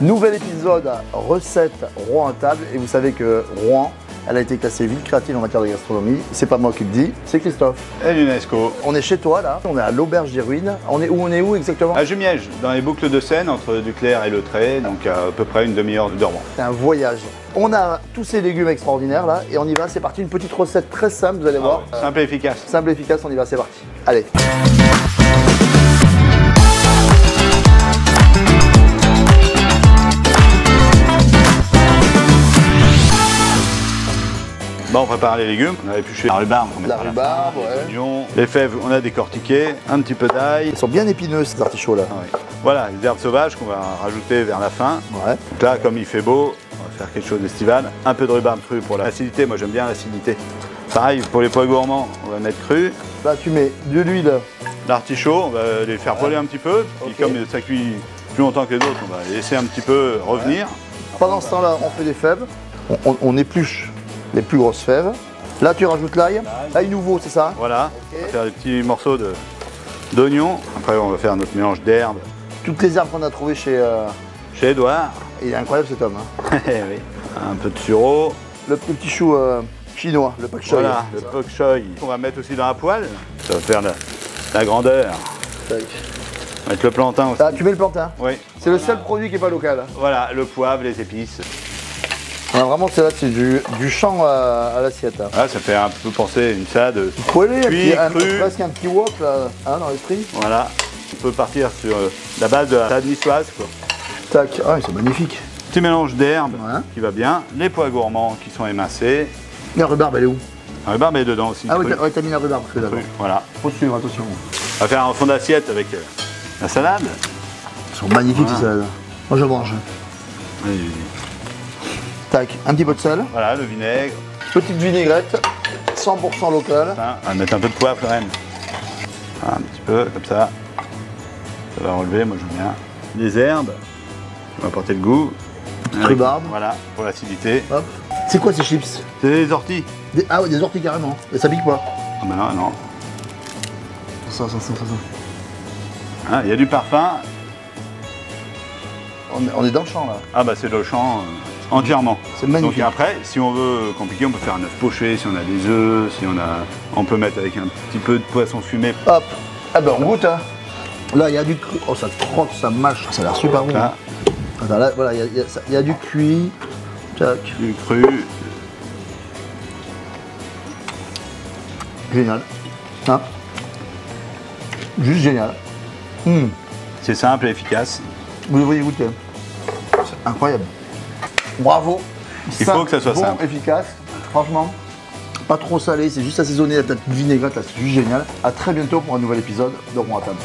Nouvel épisode recette Rouen à table. Et vous savez que Rouen, elle a été classée ville créative en matière de gastronomie. C'est pas moi qui le dis, c'est Christophe. Et l'UNESCO. On est chez toi là, on est à l'auberge des ruines. On est où on est où exactement À Jumièges, dans les boucles de Seine, entre Duclair et Le Trait, donc à, peu près une demi-heure de Rouen. C'est un voyage. On a tous ces légumes extraordinaires là et on y va, c'est parti. Une petite recette très simple, vous allez voir. Euh, Simple et efficace. simple et efficace, on y va, c'est parti. Allez. Bon, on prépare les légumes. On a épluché la rhubarbe. La rhubarbe, fin, les ouais. oignons. Les fèves, on a décortiqué. Un petit peu d'ail. Ils sont bien épineux ces artichauts là. Ah oui. Voilà, les herbes sauvages qu'on va rajouter vers la fin. Ouais. Donc là, comme il fait beau, on va faire quelque chose d'estival. Un peu de rhubarbe crue pour l'acidité. Moi, j'aime bien l'acidité. Pareil, pour les pois gourmands, on va mettre cru. Là tu mets de l'huile. L'artichaut, on va les faire voler un petit peu. Puis Ok. comme ça cuit plus longtemps que les autres, on va les laisser un petit peu revenir. Pendant ce temps-là, on fait des fèves. On, on- on épluche les plus grosses fèves. Là, tu rajoutes l'ail. L'ail nouveau, c'est ça Voilà, on va faire des petits morceaux d'oignon. Après, on va faire notre mélange d'herbes Toutes les herbes qu'on a trouvées chez. euh, chez Edouard. Il est incroyable cet homme. hein. Eh oui. Un peu de sureau. Le, le petit chou euh, chinois, le pak choi. Voilà, le bok choy. On va mettre aussi dans la poêle. Ça va faire la, la grandeur. Tac. On va mettre le plantain aussi. Ah, tu mets le plantain. Oui. C'est le seul produit qui est pas local. Voilà, le poivre, les épices. Vraiment, c'est là, c'est du, du champ à, à l'assiette. hein. Ah, ça fait un peu penser à une salade. Poêlé, un Cuit, un- cru. presque un petit wok là, hein, dans l'esprit. Voilà. On peut partir sur euh, la base de la salade niçoise. Quoi. Tac, ah, c'est magnifique. Petit mélange d'herbes Ouais. qui va bien. Les pois gourmands qui sont émincés. La rhubarbe, elle est où? La rhubarbe est dedans aussi. Ah oui, t'as ouais, mis la rhubarbe. Crue, Voilà. Faut suivre, attention. On va faire un fond d'assiette avec euh, la salade. Ils sont magnifiques Voilà. ces salades. Moi, je mange. Tac, un petit peu de sel. Voilà, le vinaigre. Petite vinaigrette, 100% local. On va mettre un peu de poivre quand même. Un petit peu, comme ça. Ça va relever, moi j'aime bien. Les herbes, qui vont apporter le goût. Rhubarbe. Voilà, pour l'acidité. C'est quoi ces chips? C'est des orties. Des- Ah ouais, des orties carrément. Et ça pique pas. Ah ben non, non. Ça, ça, ça, ça. Hein, Il y a du parfum. On, est, on est dans le champ là. Ah bah c'est le champ euh, entièrement. C'est magnifique. Donc après, si on veut compliquer, on peut faire un œuf poché, si on a des œufs, si on a. On peut mettre avec un petit peu de poisson fumé. Hop. Ah ben on goûte hein. Là il y a du cru. Oh ça trotte, ça mâche. Ça a l'air super bon. Là, Attends, là voilà, y y, il y a du cuit. Tac. du cru. Génial. Hein Juste génial. Hum. C'est simple et efficace. Vous devriez goûter. C'est incroyable. Bravo. Il faut que ça soit bon, simple. efficace. Franchement, pas trop salé, c'est juste assaisonné, la petite vinaigrette, c'est juste génial. À très bientôt pour un nouvel épisode de Rond à table.